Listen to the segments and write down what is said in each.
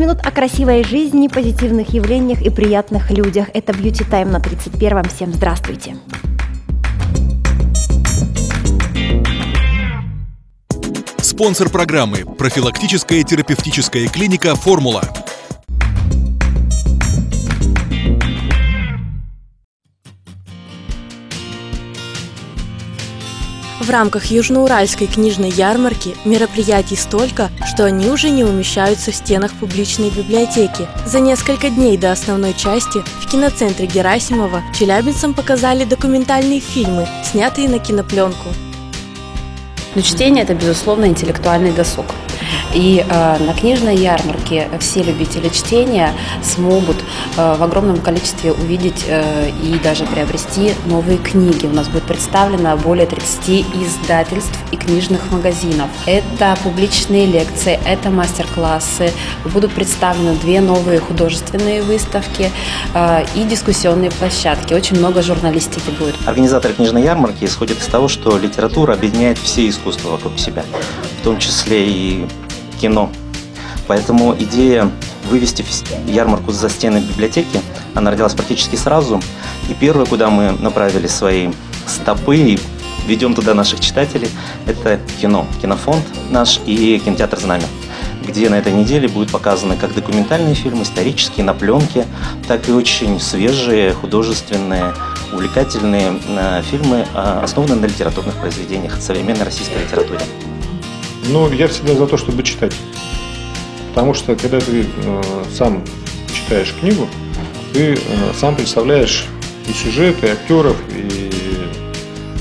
минут о красивой жизни, позитивных явлениях и приятных людях. Это Beauty Time на 31-м. Всем здравствуйте. Спонсор программы – профилактическая терапевтическая клиника «Формула». В рамках Южноуральской книжной ярмарки мероприятий столько, что они уже не умещаются в стенах публичной библиотеки. За несколько дней до основной части в киноцентре Герасимова челябинцам показали документальные фильмы, снятые на кинопленку. Но чтение – это, безусловно, интеллектуальный досуг. И э, на книжной ярмарке все любители чтения смогут э, в огромном количестве увидеть э, и даже приобрести новые книги. У нас будет представлено более 30 издательств и книжных магазинов. Это публичные лекции, это мастер-классы. Будут представлены две новые художественные выставки э, и дискуссионные площадки. Очень много журналистики будет. Организаторы книжной ярмарки исходят из того, что литература объединяет все искусства вокруг себя, в том числе и кино. Поэтому идея вывести ярмарку за стены библиотеки, она родилась практически сразу. И первое, куда мы направили свои стопы и ведем туда наших читателей, это кино. Кинофонд наш и кинотеатр «Знамя», где на этой неделе будут показаны как документальные фильмы, исторические, на пленке, так и очень свежие, художественные, увлекательные э, фильмы, э, основанные на литературных произведениях, современной российской литературе. Ну, я всегда за то, чтобы читать. Потому что, когда ты э, сам читаешь книгу, ты э, сам представляешь и сюжеты, и актеров, и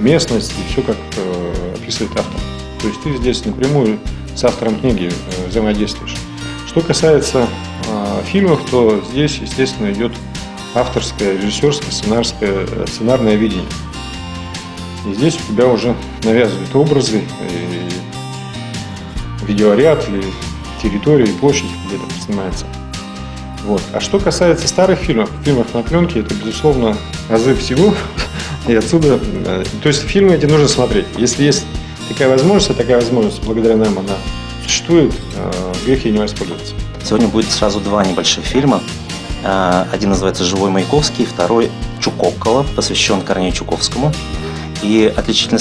местность, и все, как э, описывает автор. То есть ты здесь напрямую с автором книги э, взаимодействуешь. Что касается э, фильмов, то здесь, естественно, идет авторское, режиссерское, сценарское, э, сценарное видение. И здесь у тебя уже навязывают образы, и видеоряд или территорию и площадь, где это снимается. Вот. А что касается старых фильмов, фильмов на пленке, это, безусловно, азы всего. И отсюда... Э, то есть фильмы эти нужно смотреть. Если есть такая возможность, а такая возможность, благодаря нам она существует, э, грех ей не воспользоваться. Сегодня будет сразу два небольших фильма. Э, один называется «Живой Маяковский», второй «Чуковкова», посвящен Корнею Чуковскому. И отличительная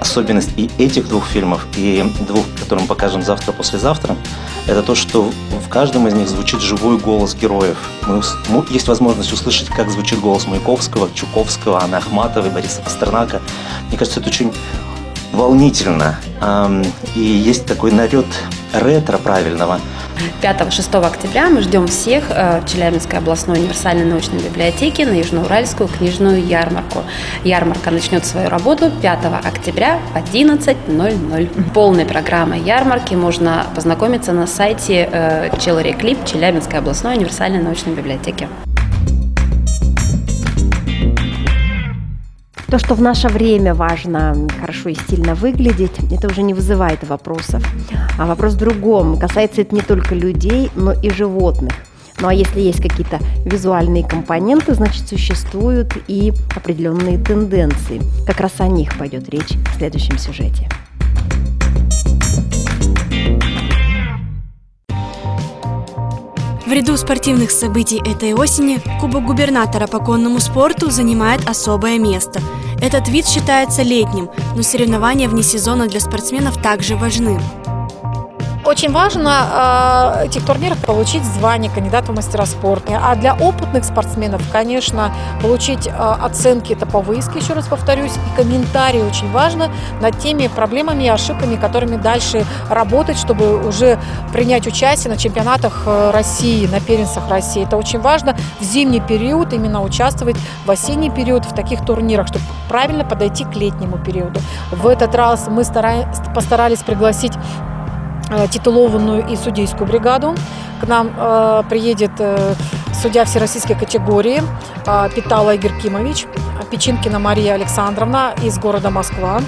особенность и этих двух фильмов, и двух, которые мы покажем завтра-послезавтра, это то, что в каждом из них звучит живой голос героев. Мы, есть возможность услышать, как звучит голос Маяковского, Чуковского, Анны Ахматовой, Бориса Пастернака. Мне кажется, это очень волнительно. И есть такой налет ретро правильного. 5-6 октября мы ждем всех э, в Челябинской областной универсальной научной библиотеке на Южноуральскую книжную ярмарку. Ярмарка начнет свою работу 5 октября в 11.00. Полной программой ярмарки можно познакомиться на сайте Челари Клип Челябинской областной универсальной научной библиотеки. То, что в наше время важно хорошо и стильно выглядеть, это уже не вызывает вопросов. А вопрос в другом. Касается это не только людей, но и животных. Ну а если есть какие-то визуальные компоненты, значит существуют и определенные тенденции. Как раз о них пойдет речь в следующем сюжете. В ряду спортивных событий этой осени Кубок губернатора по конному спорту занимает особое место. Этот вид считается летним, но соревнования вне сезона для спортсменов также важны. Очень важно э, этих турнирах получить звание кандидата в мастера спорта. А для опытных спортсменов, конечно, получить э, оценки это по выиске, еще раз повторюсь, и комментарии очень важно над теми проблемами и ошибками, которыми дальше работать, чтобы уже принять участие на чемпионатах э, России, на первенствах России. Это очень важно в зимний период именно участвовать в осенний период в таких турнирах, чтобы правильно подойти к летнему периоду. В этот раз мы постарались пригласить титулованную и судейскую бригаду. К нам э, приедет э, судья всероссийской категории э, Питала Игорь Кимович, Печинкина Мария Александровна из города Москва.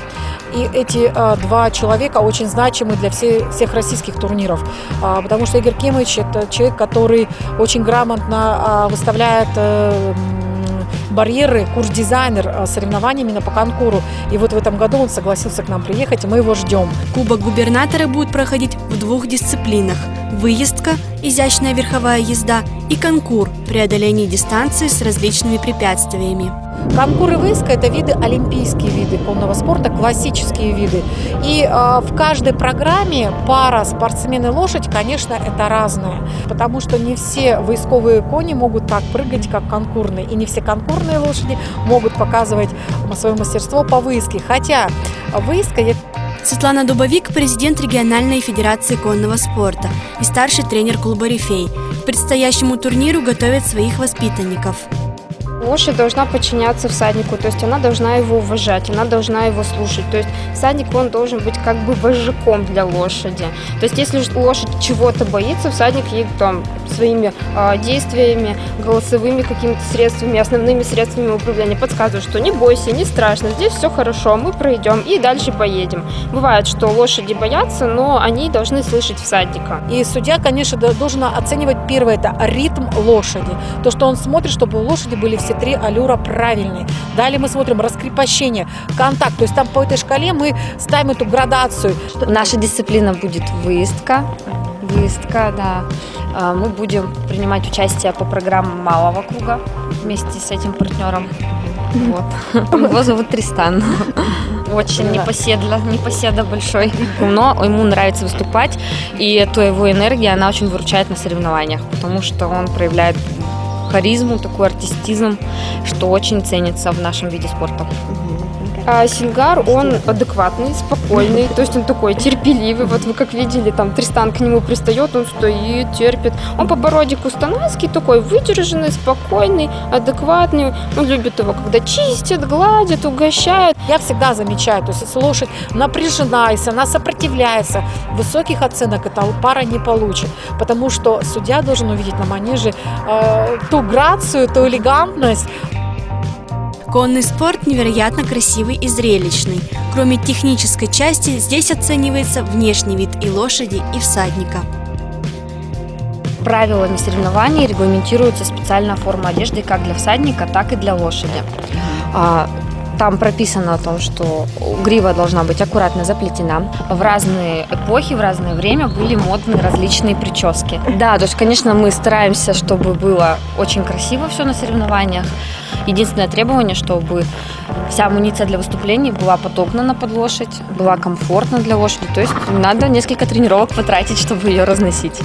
И эти э, два человека очень значимы для все, всех российских турниров, э, потому что Игорь Кимович – это человек, который очень грамотно э, выставляет э, барьеры, курс-дизайнер э, соревнований именно по конкуру. И вот в этом году он согласился к нам приехать, и мы его ждем. Кубок губернатора будет проходить в двух дисциплинах – выездка, изящная верховая езда и конкур, преодоление дистанции с различными препятствиями. Конкур и выиска – это виды, олимпийские виды конного спорта, классические виды. И э, в каждой программе пара спортсмен и лошадь, конечно, это разное. Потому что не все войсковые кони могут так прыгать, как конкурные. И не все конкурные лошади могут показывать свое мастерство по выиске. Хотя выиска Светлана Дубовик – президент региональной федерации конного спорта и старший тренер клуба «Рифей». К предстоящему турниру готовят своих воспитанников. Лошадь должна подчиняться всаднику, то есть она должна его уважать, она должна его слушать. То есть всадник, он должен быть как бы вожаком для лошади. То есть если лошадь чего-то боится, всадник ей там своими э, действиями, голосовыми какими-то средствами, основными средствами управления подсказывает, что не бойся, не страшно, здесь все хорошо, мы пройдем и дальше поедем. Бывает, что лошади боятся, но они должны слышать всадника. И судья, конечно, должен оценивать первое, это ритм лошади. То, что он смотрит, чтобы у лошади были все три аллюра правильные. Далее мы смотрим раскрепощение, контакт. То есть там по этой шкале мы ставим эту градацию. Наша дисциплина будет выездка. Выездка, да. А, мы будем принимать участие по программам малого круга вместе с этим партнером. Вот. Его зовут Тристан. Очень непоседла, непоседа большой. Но ему нравится выступать, и эта его энергия, она очень выручает на соревнованиях, потому что он проявляет харизму, такой артистизм, что очень ценится в нашем виде спорта. А Сингар, он адекватный, спокойный, то есть он такой терпеливый. Вот вы как видели, там Тристан к нему пристает, он стоит, терпит. Он по бородику станайский, такой выдержанный, спокойный, адекватный. Он любит его, когда чистят, гладят, угощают. Я всегда замечаю, то есть если лошадь напряжена, если она сопротивляется, высоких оценок эта пара не получит, потому что судья должен увидеть на манеже э, ту грацию, ту элегантность, Конный спорт невероятно красивый и зрелищный. Кроме технической части, здесь оценивается внешний вид и лошади, и всадника. Правилами соревнований регламентируется специальная форма одежды как для всадника, так и для лошади. А, там прописано о том, что грива должна быть аккуратно заплетена. В разные эпохи, в разное время были модны различные прически. Да, то есть, конечно, мы стараемся, чтобы было очень красиво все на соревнованиях. Единственное требование, чтобы вся амуниция для выступлений была подогнана под лошадь, была комфортна для лошади. То есть надо несколько тренировок потратить, чтобы ее разносить.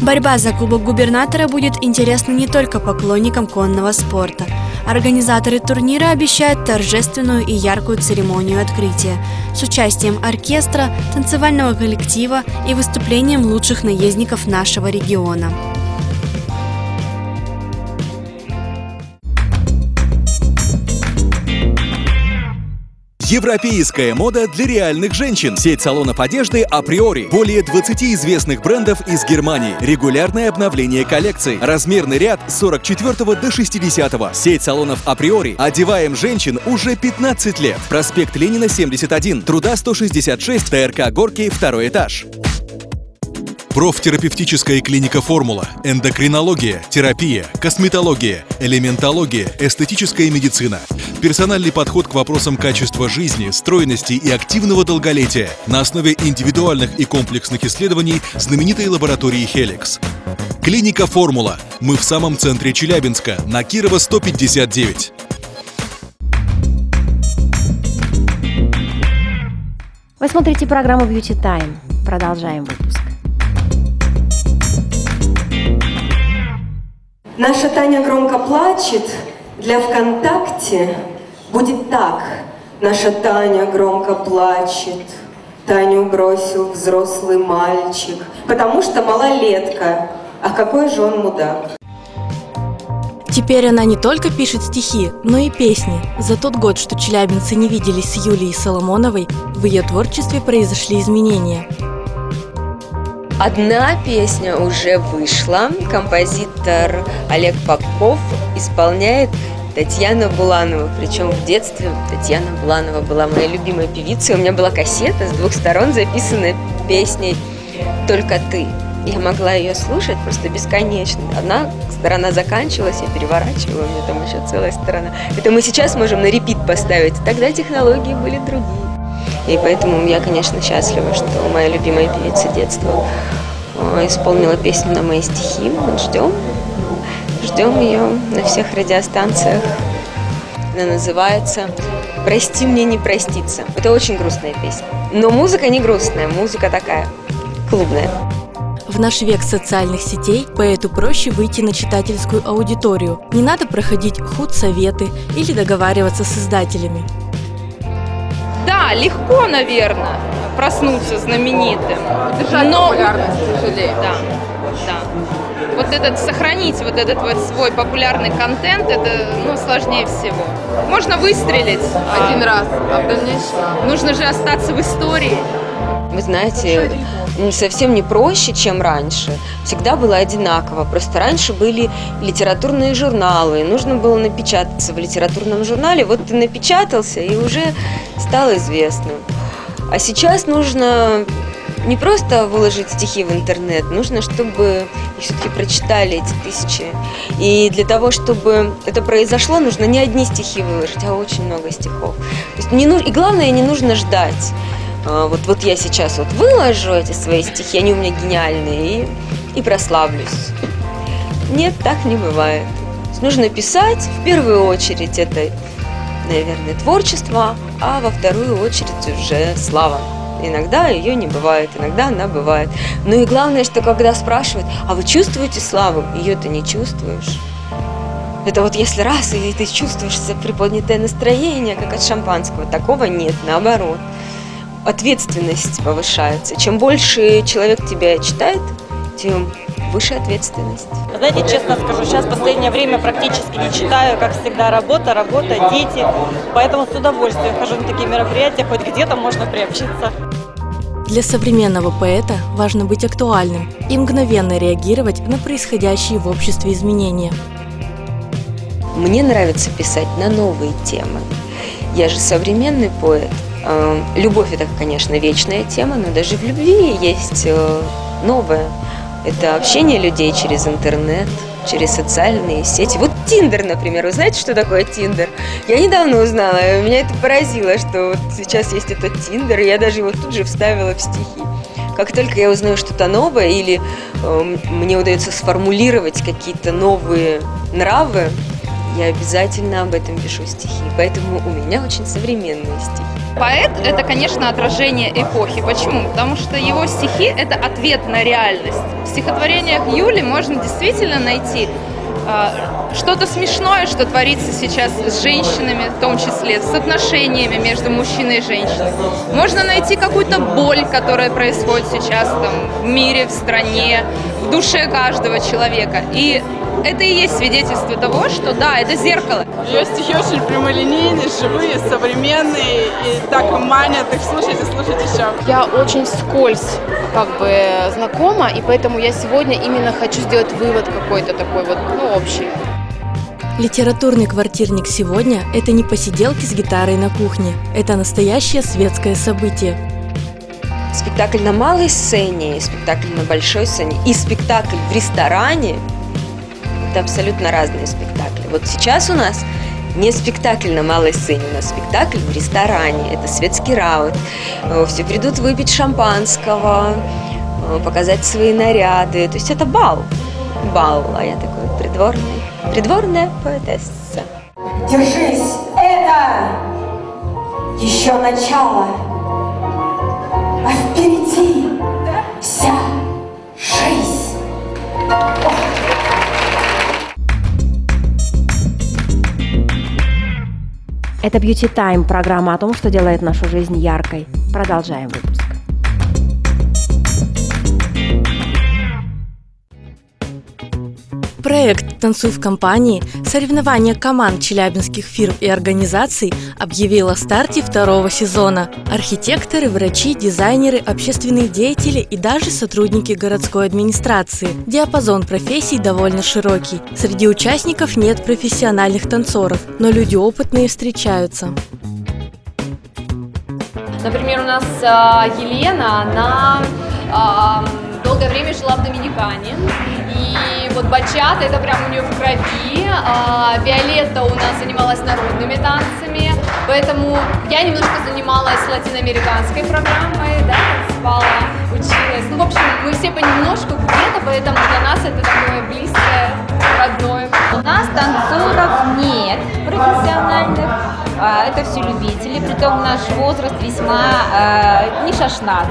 Борьба за Кубок губернатора будет интересна не только поклонникам конного спорта. Организаторы турнира обещают торжественную и яркую церемонию открытия с участием оркестра, танцевального коллектива и выступлением лучших наездников нашего региона. Европейская мода для реальных женщин. Сеть салонов одежды априори. Более 20 известных брендов из Германии. Регулярное обновление коллекций. Размерный ряд с 44 до 60. Сеть салонов априори. Одеваем женщин уже 15 лет. Проспект Ленина, 71. Труда 166. ТРК Горки, второй этаж. Профтерапевтическая клиника «Формула», эндокринология, терапия, косметология, элементология, эстетическая медицина, персональный подход к вопросам качества жизни, стройности и активного долголетия на основе индивидуальных и комплексных исследований знаменитой лаборатории «Хеликс». Клиника «Формула». Мы в самом центре Челябинска, на Кирова 159. Вы смотрите программу Beauty Time. Продолжаем выпуск. Наша Таня громко плачет, для ВКонтакте будет так. Наша Таня громко плачет, Таню бросил взрослый мальчик, потому что малолетка, а какой же он мудак. Теперь она не только пишет стихи, но и песни. За тот год, что челябинцы не виделись с Юлией Соломоновой, в ее творчестве произошли изменения. Одна песня уже вышла. Композитор Олег Попов исполняет Татьяна Буланова. Причем в детстве Татьяна Буланова была моей любимой певицей. У меня была кассета с двух сторон записанная песней «Только ты». Я могла ее слушать просто бесконечно. Одна сторона заканчивалась, я переворачивала, у меня там еще целая сторона. Это мы сейчас можем на репит поставить. Тогда технологии были другие. И поэтому я, конечно, счастлива, что моя любимая певица детства э, исполнила песню на мои стихи. Ждем, ждем ее на всех радиостанциях. Она называется «Прости мне не проститься». Это очень грустная песня. Но музыка не грустная, музыка такая клубная. В наш век социальных сетей поэту проще выйти на читательскую аудиторию. Не надо проходить худсоветы или договариваться с издателями. Да, легко, наверное, проснуться знаменитым. Держать Но... популярность тяжелее. Да, да вот этот сохранить вот этот вот свой популярный контент, это ну, сложнее всего. Можно выстрелить один а, раз, а в дальнейшем нужно же остаться в истории. Вы знаете, совсем не проще, чем раньше. Всегда было одинаково. Просто раньше были литературные журналы, нужно было напечататься в литературном журнале. Вот ты напечатался и уже стал известным. А сейчас нужно не просто выложить стихи в интернет, нужно, чтобы их все-таки прочитали эти тысячи. И для того, чтобы это произошло, нужно не одни стихи выложить, а очень много стихов. То есть не нуж... И главное, не нужно ждать. А, вот, вот я сейчас вот выложу эти свои стихи, они у меня гениальные, и, и прославлюсь. Нет, так не бывает. нужно писать, в первую очередь, это, наверное, творчество, а во вторую очередь уже слава. Иногда ее не бывает, иногда она бывает. Ну и главное, что когда спрашивают, а вы чувствуете славу? Ее ты не чувствуешь. Это вот если раз, и ты чувствуешь приподнятое настроение, как от шампанского. Такого нет, наоборот. Ответственность повышается. Чем больше человек тебя читает, тем выше ответственность. Знаете, честно скажу, сейчас в последнее время практически не читаю, как всегда, работа, работа, дети. Поэтому с удовольствием хожу на такие мероприятия, хоть где-то можно приобщиться. Для современного поэта важно быть актуальным и мгновенно реагировать на происходящие в обществе изменения. Мне нравится писать на новые темы. Я же современный поэт. Эм, любовь – это, конечно, вечная тема, но даже в любви есть э, новое. Это общение людей через интернет, через социальные сети. Вот Тиндер, например. Вы знаете, что такое Тиндер? Я недавно узнала, меня это поразило, что вот сейчас есть этот Тиндер, и я даже его тут же вставила в стихи. Как только я узнаю что-то новое или э, мне удается сформулировать какие-то новые нравы, я обязательно об этом пишу стихи. Поэтому у меня очень современные стихи. Поэт – это, конечно, отражение эпохи. Почему? Потому что его стихи – это ответ на реальность. В стихотворениях Юли можно действительно найти а, что-то смешное, что творится сейчас с женщинами, в том числе, с отношениями между мужчиной и женщиной. Можно найти какую-то боль, которая происходит сейчас там, в мире, в стране, в душе каждого человека. И это и есть свидетельство того, что да, это зеркало. Ее стихи очень прямолинейные, живые, современные, и так манят их. Слушайте, слушайте еще. Я очень вскользь как бы знакома, и поэтому я сегодня именно хочу сделать вывод какой-то такой вот, ну, общий. Литературный квартирник сегодня – это не посиделки с гитарой на кухне. Это настоящее светское событие. Спектакль на малой сцене, спектакль на большой сцене и спектакль в ресторане это абсолютно разные спектакли. Вот сейчас у нас не спектакль на малой сцене, у нас спектакль в ресторане, это светский раут. Э, все придут выпить шампанского, э, показать свои наряды. То есть это бал. Бал, а я такой придворный, придворная поэтесса. Держись, это еще начало, а впереди вся жизнь. Это Beauty Time, программа о том, что делает нашу жизнь яркой. Продолжаем выпуск. Проект «Танцуй в компании» соревнования команд челябинских фирм и организаций объявил о старте второго сезона. Архитекторы, врачи, дизайнеры, общественные деятели и даже сотрудники городской администрации. Диапазон профессий довольно широкий. Среди участников нет профессиональных танцоров, но люди опытные встречаются. Например, у нас э, Елена, она долгое время жила в Доминикане, вот бачата, это прям у нее в крови. А, Виолетта у нас занималась народными танцами, поэтому я немножко занималась латиноамериканской программой, да, танцевала, училась. Ну, в общем, мы все понемножку где-то, поэтому для нас это такое близкое, родное. У нас танцоров нет профессиональных, это все любители, притом наш возраст весьма э, не 16.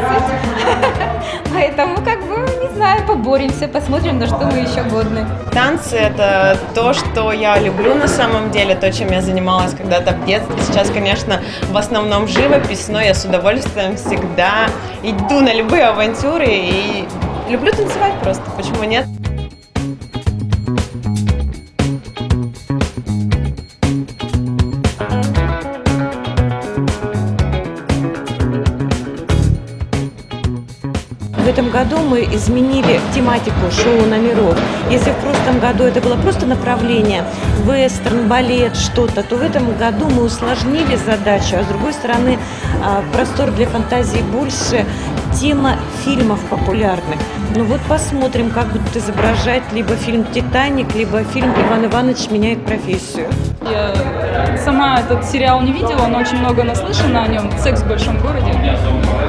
Поэтому, как бы, не знаю, поборемся, посмотрим, на что мы еще годны. Танцы – это то, что я люблю на самом деле, то, чем я занималась когда-то в детстве. Сейчас, конечно, в основном живопись, но я с удовольствием всегда иду на любые авантюры и люблю танцевать просто, почему нет? Году мы изменили тематику шоу номеров. Если в прошлом году это было просто направление вестерн, балет, что-то, то в этом году мы усложнили задачу, а с другой стороны а, простор для фантазии больше, тема фильмов популярных. Ну вот посмотрим, как будут изображать либо фильм «Титаник», либо фильм «Иван Иванович меняет профессию». Я сама этот сериал не видела, но очень много наслышана о нем. «Секс в большом городе».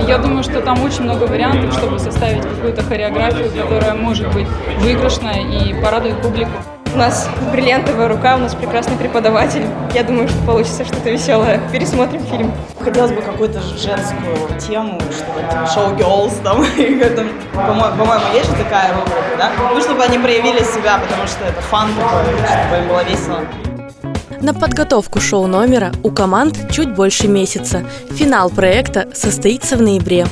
Я думаю, что там очень много вариантов, чтобы составить какую-то хореографию, которая может быть выигрышная и порадует публику. У нас бриллиантовая рука, у нас прекрасный преподаватель. Я думаю, что получится что-то веселое. Пересмотрим фильм. Хотелось бы какую-то женскую тему, что вот шоу Girls там, по-моему, есть же такая рубрика, да? Ну, чтобы они проявили себя, потому что это фан такой, чтобы им было весело. На подготовку шоу-номера у команд чуть больше месяца. Финал проекта состоится в ноябре.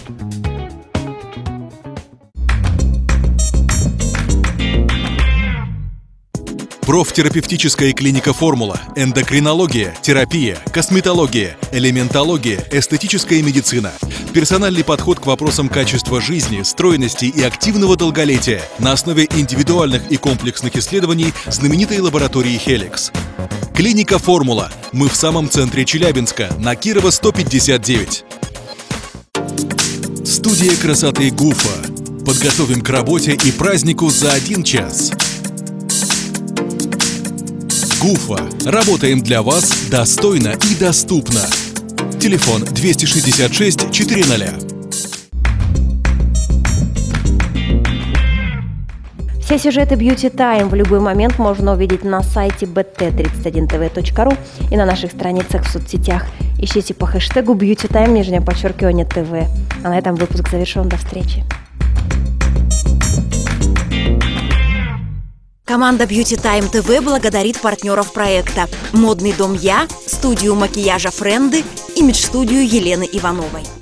Профтерапевтическая клиника «Формула», эндокринология, терапия, косметология, элементология, эстетическая медицина. Персональный подход к вопросам качества жизни, стройности и активного долголетия на основе индивидуальных и комплексных исследований знаменитой лаборатории «Хеликс». Клиника «Формула». Мы в самом центре Челябинска, на Кирова 159. Студия красоты Гуфа. Подготовим к работе и празднику за один час. Гуфа. Работаем для вас достойно и доступно. Телефон 266 400. Все сюжеты Beauty Time в любой момент можно увидеть на сайте bt31tv.ru и на наших страницах в соцсетях. Ищите по хэштегу Beauty Time, нижнее подчеркивание ТВ. А на этом выпуск завершен. До встречи. Команда Beauty Time TV благодарит партнеров проекта «Модный дом Я», студию макияжа «Френды», имидж-студию Елены Ивановой.